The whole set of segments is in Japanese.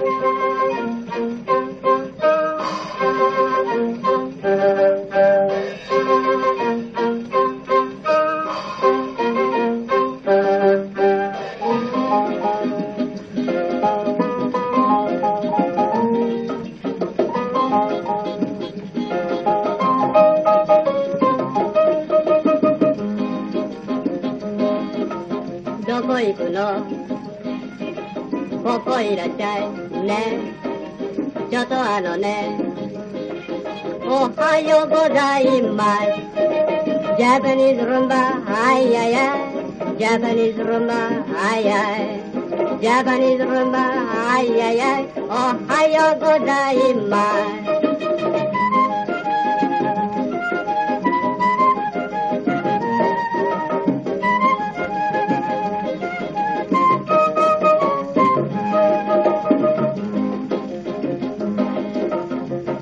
どこ行くの？ここいらっしゃいね。ちょっとあのねおはようございます。ジャパニーズルンバはいやいやジャパニーズルンバはいやい。ジャパニーズルンバはいやいやおはようございます。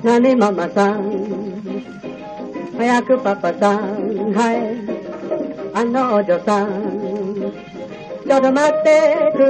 なにママさん早くパパさんはいあのお嬢さんちょっと待ってく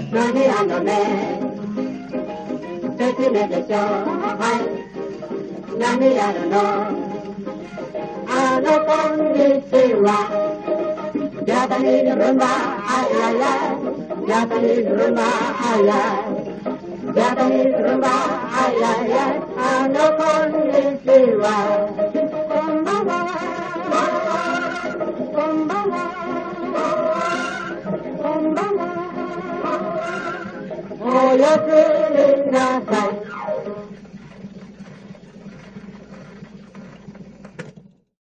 い何あのね説明でしょはい。何やるの。あのこんにちは。ジャパニーズルンバあいあいあいジャパニーズルンバあいあいジャパニーズルンバあいあいあいあのこんにちは。こんばんは。こんばんは。こんばんは。おやすみなさい